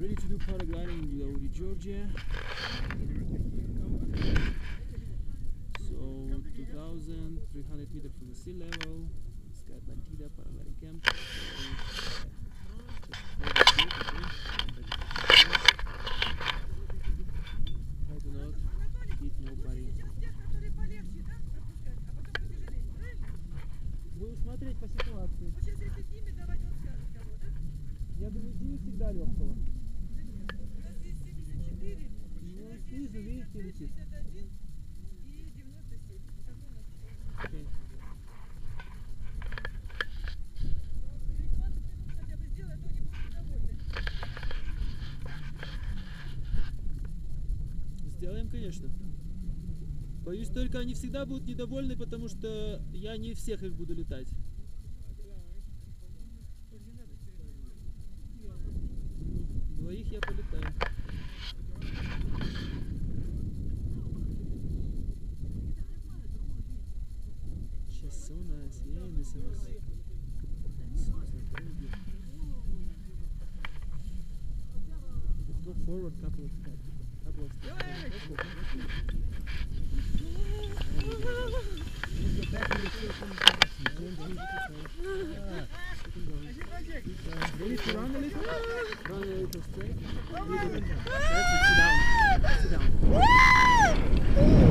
Ready to do paragliding in Lodi, Georgia. So 2,300 meters from the sea level. SkyAtlantida paragliding camp. Try to not hit nobody. Будем смотреть по ситуации. Я думаю, Дима всегда легкого. Видите, летит. Окей. Сделаем, конечно. Боюсь, только они всегда будут недовольны, потому что я не всех их буду летать. Go forward couple of steps. Couple of steps. To run a little? Straight. Sit down. Sit down.